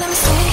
Let me see.